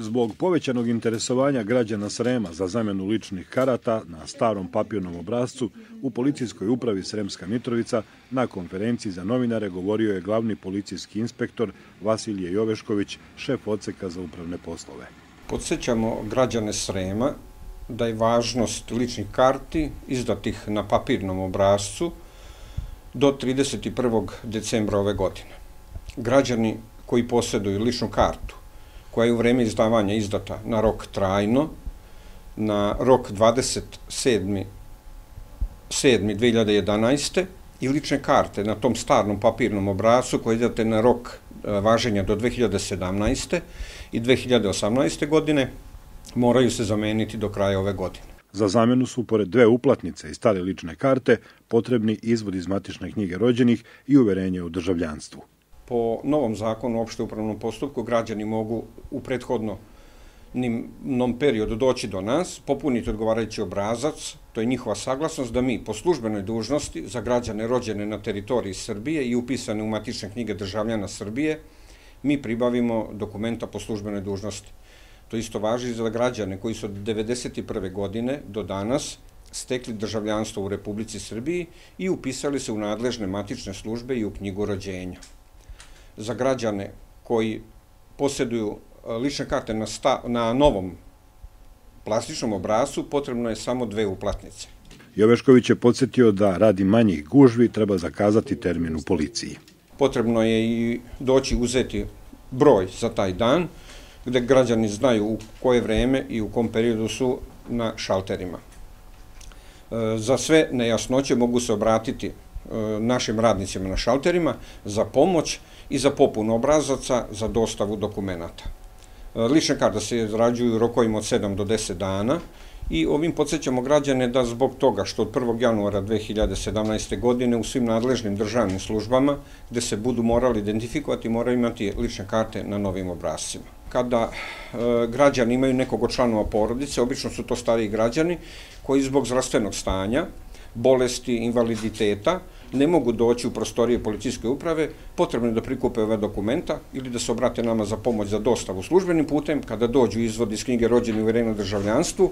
Zbog povećanog interesovanja građana Srema za zamenu ličnih karata na starom papirnom obrazcu, u policijskoj upravi Sremska Mitrovica na konferenciji za novinare govorio je glavni policijski inspektor Vasilije Jovešković, šef odseka za upravne poslove. Podsećamo građane Srema da je važnost ličnih karti izdatih na papirnom obrazcu do 31. decembra ove godine. Građani koji posjeduju ličnu kartu koja je u vreme izdavanja izdata na rok trajno, na rok 27. 7. 2011. i lične karte na tom starnom papirnom obrazu koje idete na rok e, važenja do 2017. i 2018. godine moraju se zameniti do kraja ove godine. Za zamenu su, pored dve uplatnice i stare lične karte, potrebni izvod iz matične knjige rođenih i uverenje u državljanstvu po novom zakonu o opšte upravnom postupku građani mogu u prethodno nom periodu doći do nas, popuniti odgovarajući obrazac, to je njihova saglasnost da mi po službenoj dužnosti za građane rođene na teritoriji Srbije i upisane u matične knjige državljana Srbije, mi pribavimo dokumenta po službenoj dužnosti. To isto važi za građane koji su od 1991. godine do danas stekli državljanstvo u Republici Srbiji i upisali se u nadležne matične službe i u knjigu rođenja za građane koji posjeduju e, lične karte na, sta, na novom plastičnom obrazu, potrebno je samo dve uplatnice. Jovešković je podsjetio da radi manjih gužvi treba zakazati termin u policiji. Potrebno je i doći uzeti broj za taj dan, gde građani znaju u koje vreme i u kom periodu su na šalterima. E, za sve nejasnoće mogu se obratiti našim radnicima na šalterima za pomoć i za popunu obrazaca za dostavu dokumenta. E, lične karte se izrađuju rokovima od 7 do 10 dana i ovim podsjećamo građane da zbog toga što od 1. januara 2017. godine u svim nadležnim državnim službama gde se budu morali identifikovati moraju imati lične karte na novim obrazcima. Kada e, građani imaju nekog od članova porodice, obično su to stariji građani koji zbog zdravstvenog stanja, bolesti, invaliditeta, ne mogu doći u prostorije policijske uprave, potrebno je da prikupe ove dokumenta ili da se obrate nama za pomoć za dostavu službenim putem, kada dođu izvodi iz knjige rođeni uvereno državljanstvu,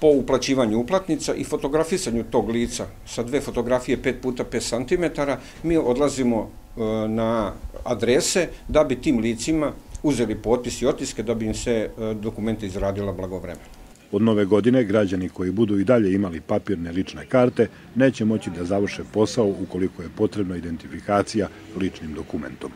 po uplaćivanju uplatnica i fotografisanju tog lica sa dve fotografije 5 puta 5 cm, mi odlazimo e, na adrese da bi tim licima uzeli potpis i otiske da bi im se e, dokumenta izradila blagovremeno. Od nove godine građani koji budu i dalje imali papirne lične karte neće moći da završe posao ukoliko je potrebna identifikacija ličnim dokumentom.